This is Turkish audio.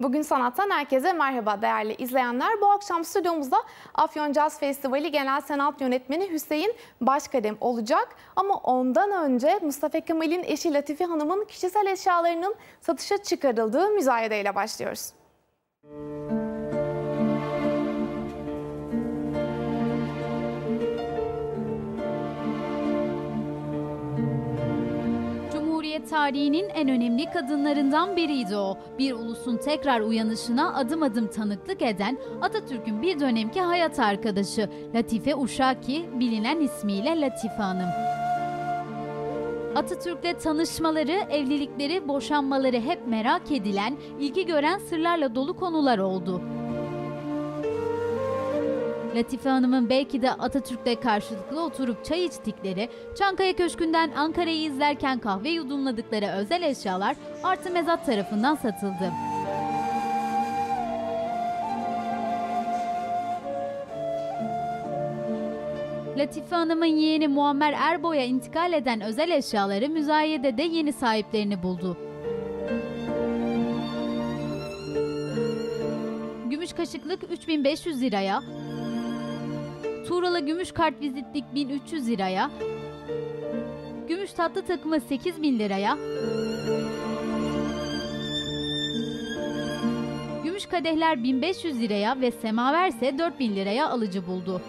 Bugün Sanat'tan herkese merhaba değerli izleyenler. Bu akşam stüdyomuzda Afyon Jazz Festivali Genel Sanat Yönetmeni Hüseyin Başkadem olacak. Ama ondan önce Mustafa Kemal'in eşi Latife Hanım'ın kişisel eşyalarının satışa çıkarıldığı müzayedeyle başlıyoruz. Cumhuriyet tarihinin en önemli kadınlarından biriydi o. Bir ulusun tekrar uyanışına adım adım tanıklık eden Atatürk'ün bir dönemki hayat arkadaşı Latife Uşaki, bilinen ismiyle Latife Hanım. Atatürk'le tanışmaları, evlilikleri, boşanmaları hep merak edilen, ilgi gören sırlarla dolu konular oldu. Latife Hanım'ın belki de Atatürk'le karşılıklı oturup çay içtikleri, Çankaya Köşkü'nden Ankara'yı izlerken kahve yudumladıkları özel eşyalar Artı Mezat tarafından satıldı. Latife Hanım'ın yeğeni Muammer Erboy'a intikal eden özel eşyaları müzayedede yeni sahiplerini buldu. Gümüş kaşıklık 3500 liraya, Tuğralı gümüş kart vizitlik 1300 liraya, gümüş tatlı takımı 8000 liraya, gümüş kadehler 1500 liraya ve semaver ise 4000 liraya alıcı buldu.